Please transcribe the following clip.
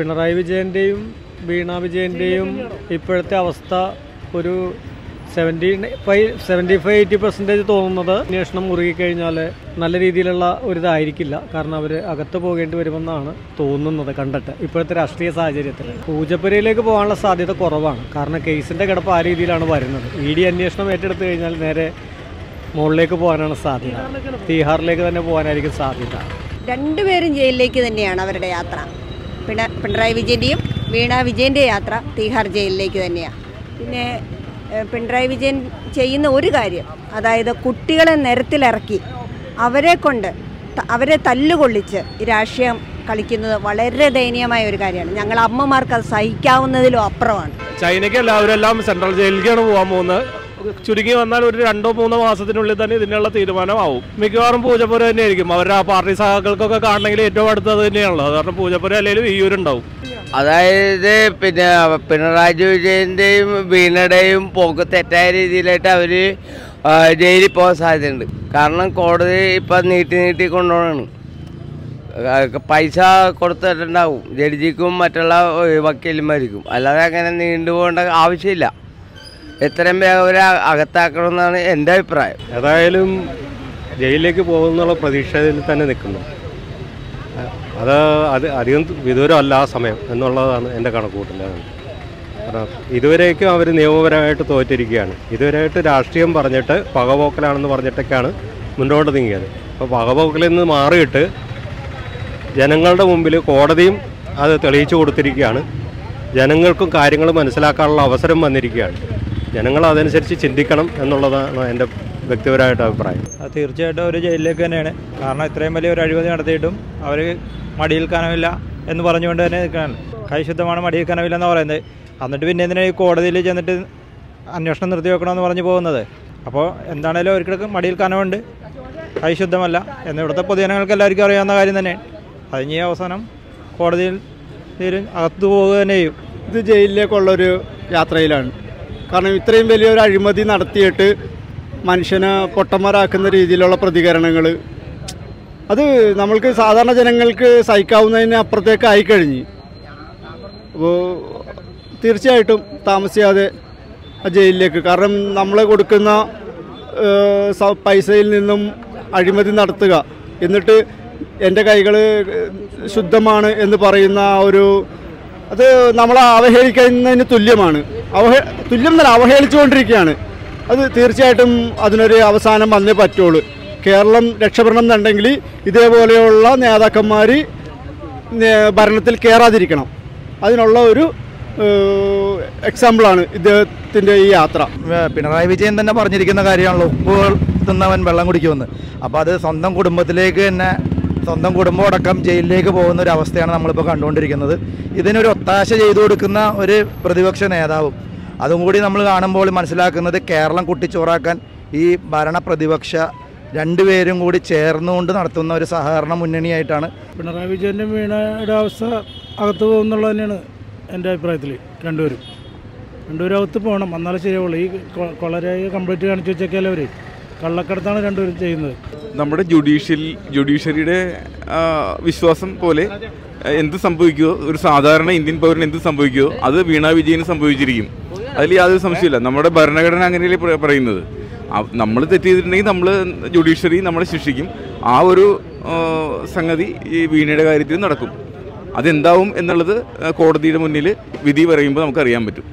പിണറായി വിജയന്റെയും വീണ വിജയന്റെയും ഇപ്പോഴത്തെ അവസ്ഥ ഒരു seventy five seventy five eighty percentage തോന്നുന്നത് അന്വേഷണം മുറുകിക്കഴിഞ്ഞാൽ നല്ല രീതിയിലുള്ള ഒരിതായിരിക്കില്ല. കാരണം അവർ അകത്ത് പോകേണ്ടി വരുമെന്നാണ് തോന്നുന്നത് കണ്ടിട്ട്. ഇപ്പോഴത്തെ രാഷ്ട്രീയ സാഹചര്യത്തിൽ പൂജപ്പുരയിലേക്ക് പോകാനുള്ള സാധ്യത കുറവാണ്. കാരണം കേസിന്റെ കിടപ്പ് ആ രീതിയിലാണ് വരുന്നത്. ഇ ഡി അന്വേഷണം ഏറ്റെടുത്തു കഴിഞ്ഞാൽ നേരെ മുകളിലേക്ക് പോകാനാണ് സാധ്യത. തീഹാറിലേക്ക് തന്നെ പോകാനായിരിക്കും സാധ്യത. രണ്ടുപേരും ജയിലിലേക്ക് തന്നെയാണ് അവരുടെ യാത്ര. പിണറായി വിജയന്റെയും വീണ വിജയന്റെ യാത്ര തീഹാർ ജയിലിലേക്ക് തന്നെയാണ് പിന്നെ പിണറായി വിജയൻ ചെയ്യുന്ന ഒരു കാര്യം അതായത് കുട്ടികളെ നിരത്തിലിറക്കി അവരെ കൊണ്ട് അവരെ തല്ലുകൊള്ളിച്ച് രാഷ്ട്രീയം കളിക്കുന്നത് വളരെ ദയനീയമായ ഒരു കാര്യമാണ്. ഞങ്ങൾ അമ്മമാർക്ക് അത് സഹിക്കാവുന്നതിലും അപ്പുറമാണ്. ചൈനയ്ക്ക് എല്ലാവരും എല്ലാം സെൻട്രൽ ജയിലിലേക്കാണ് പോകാൻ പോകുന്നത്. ചുരുങ്ങി വന്നാൽ ഒരു രണ്ടോ മൂന്നോ മാസത്തിനുള്ളിൽ തന്നെ ഇതിനുള്ള തീരുമാനമാവും. മിക്കവാറും പൂജപ്പുര തന്നെയായിരിക്കും. അവരുടെ ആ പാർട്ടി സഹാക്കൾക്കൊക്കെ കാണണമെങ്കിൽ ഏറ്റവും അടുത്തത് തന്നെയാണല്ലോ കാരണം പൂജപ്പുര അല്ലെങ്കിൽ വിയ്യൂരുണ്ടാവും അതായത് പിന്നെ പിണറായി വിജയന്റെയും വീണയുടെയും പോക്ക് തെറ്റായ രീതിയിലായിട്ട് അവർ ജയിലിൽ പോകാൻ സാധ്യതയുണ്ട്. കാരണം കോടതി ഇപ്പം നീട്ടി നീട്ടി കൊണ്ടുപോകണം പൈസ കൊടുത്തിട്ടുണ്ടാവും. ജഡ്ജിക്കും മറ്റുള്ള വക്കീലന്മാർക്കും. അല്ലാതെ അങ്ങനെ നീണ്ടുപോകേണ്ട ആവശ്യമില്ല. എത്രയും വേഗം അവരെ അകത്താക്കണമെന്നാണ് എന്റെ അഭിപ്രായം. ഏതായാലും ജയിലിലേക്ക് പോകുന്നുള്ള പ്രതീക്ഷയിൽ തന്നെ നിൽക്കുന്നു. അത് അത് അധികം വിദൂരമല്ല ആ സമയം എന്നുള്ളതാണ് എന്റെ കണക്കുകൂട്ടൽ. ഇതുവരേക്കും അവർ നിയമപരമായിട്ട് തോറ്റിരിക്കുകയാണ്. ഇതുവരെയായിട്ട് രാഷ്ട്രീയം പറഞ്ഞിട്ട് പകപോക്കലാണെന്ന് പറഞ്ഞിട്ടൊക്കെയാണ് മുന്നോട്ട് നീങ്ങിയത്. അപ്പോൾ പകപോക്കലിൽ നിന്ന് മാറിയിട്ട് ജനങ്ങളുടെ മുമ്പിൽ കോടതിയും അത് തെളിയിച്ചു കൊടുത്തിരിക്കുകയാണ്. ജനങ്ങൾക്കും കാര്യങ്ങൾ മനസ്സിലാക്കാനുള്ള അവസരം വന്നിരിക്കുകയാണ്. ജനങ്ങൾ അതനുസരിച്ച് ചിന്തിക്കണം എന്നുള്ളതാണ് എന്റെ വ്യക്തിപരമായിട്ട് അഭിപ്രായം. അത് തീർച്ചയായിട്ടും ഒരു ജയിലിലേക്ക് തന്നെയാണ്. കാരണം ഇത്രയും വലിയ ഒരു അഴിമതി നടത്തിയിട്ടും അവർ മടിയിൽ കനവില്ല എന്ന് പറഞ്ഞുകൊണ്ട് തന്നെ നിൽക്കുകയാണ്. കൈശുദ്ധമാണ് മടിയിൽ കനവില്ല എന്ന് പറയുന്നത്. എന്നിട്ട് പിന്നെ എന്തിനാണ് ഈ കോടതിയിൽ ചെന്നിട്ട് അന്വേഷണം നിർത്തി വെക്കണമെന്ന് പറഞ്ഞു പോകുന്നത്? അപ്പോൾ എന്താണേലും ഒരിക്കലും മടിയിൽ കനവുണ്ട്. കൈശുദ്ധമല്ല എന്ന് ഇവിടുത്തെ പൊതുജനങ്ങൾക്ക് എല്ലാവർക്കും അറിയാവുന്ന കാര്യം തന്നെ. അതിന് ഈ അവസാനം കോടതിയിൽ തീരും. അകത്തു പോവുക തന്നെ ചെയ്യും ഇത് ജയിലിലേക്കുള്ളൊരു യാത്രയിലാണ്. കാരണം ഇത്രയും വലിയൊരു അഴിമതി നടത്തിയിട്ട് മനുഷ്യനെ പൊട്ടന്മാരാക്കുന്ന രീതിയിലുള്ള പ്രതികരണങ്ങൾ. അത് നമ്മൾക്ക് സാധാരണ ജനങ്ങൾക്ക് സഹിക്കാവുന്നതിന് അപ്പുറത്തേക്ക് ആയിക്കഴിഞ്ഞ് അപ്പോൾ തീർച്ചയായിട്ടും താമസിയാതെ ജയിലിലേക്ക്. കാരണം നമ്മൾ കൊടുക്കുന്ന പൈസയിൽ നിന്നും അഴിമതി നടത്തുക. എന്നിട്ട് എന്റെ കൈകൾ ശുദ്ധമാണ് എന്ന് പറയുന്ന ഒരു അത് നമ്മളെ അവഹേളിക്കുന്നതിന് തുല്യമാണ്. അവഹേ തുല്യം എന്നല്ല അവഹേളിച്ചുകൊണ്ടിരിക്കുകയാണ്. അത് തീർച്ചയായിട്ടും അതിനൊരു അവസാനം വന്നേ പറ്റുള്ളൂ. കേരളം രക്ഷപ്പെടണം എന്നുണ്ടെങ്കിൽ ഇതേപോലെയുള്ള നേതാക്കന്മാർ ഭരണത്തിൽ കയറാതിരിക്കണം അതിനുള്ള ഒരു എക്സാമ്പിളാണ് ഇദ്ദേഹത്തിന്റെ ഈ യാത്ര. പിണറായി വിജയൻ തന്നെ പറഞ്ഞിരിക്കുന്ന കാര്യമാണല്ലോ ഉപ്പുകൾ തിന്നവൻ വെള്ളം കുടിക്കുമെന്ന്. അപ്പോൾ അത് സ്വന്തം കുടുംബത്തിലേക്ക് തന്നെ സ്വന്തം കുടുംബം അടക്കം ജയിലിലേക്ക് പോകുന്ന ഒരു അവസ്ഥയാണ് നമ്മളിപ്പോൾ കണ്ടുകൊണ്ടിരിക്കുന്നത്. ഇതിനൊരു ഒത്താശ ചെയ്തു കൊടുക്കുന്ന ഒരു പ്രതിപക്ഷ നേതാവും അതും കൂടി നമ്മൾ കാണുമ്പോൾ മനസ്സിലാക്കുന്നത് കേരളം കുട്ടിച്ചോറാക്കാൻ ഈ ഭരണ പ്രതിപക്ഷ രണ്ടുപേരും കൂടി ചേർന്നുകൊണ്ട് നടത്തുന്ന ഒരു സഹകരണ മുന്നണിയായിട്ടാണ് പിണറായി വിജയന്റെ വീണയുടെ അവസ്ഥ അകത്ത് പോകുന്നുള്ളത് തന്നെയാണ് എന്റെ അഭിപ്രായത്തിൽ രണ്ടുപേരും. രണ്ടുപേരും അകത്ത് പോകണം. എന്നാലേ ശരിയാവുള്ളൂ. ഈ കൊളരായി കംപ്ലീറ്റ് കാണിച്ചു വെച്ചേക്കാലവർ കള്ളക്കടത്താണ് രണ്ടുപേരും ചെയ്യുന്നത്. നമ്മുടെ ജുഡീഷ്യൽ ജുഡീഷ്യറിയുടെ വിശ്വാസം പോലെ എന്ത് സംഭവിക്കുമോ ഒരു സാധാരണ ഇന്ത്യൻ പൗരന് എന്ത് സംഭവിക്കുമോ അത് വീണ വിജയന് സംഭവിച്ചിരിക്കും. അതിൽ യാതൊരു സംശയമില്ല നമ്മുടെ ഭരണഘടന അങ്ങനെയല്ലേ പറയുന്നത്. നമ്മൾ തെറ്റ് ചെയ്തിട്ടുണ്ടെങ്കിൽ നമ്മൾ ജുഡീഷ്യറി നമ്മളെ ശിക്ഷിക്കും. ആ ഒരു സംഗതി ഈ വീണയുടെ കാര്യത്തിൽ നടക്കും. അതെന്താവും എന്നുള്ളത് കോടതിയുടെ മുന്നിൽ വിധി പറയുമ്പോൾ നമുക്കറിയാൻ പറ്റും.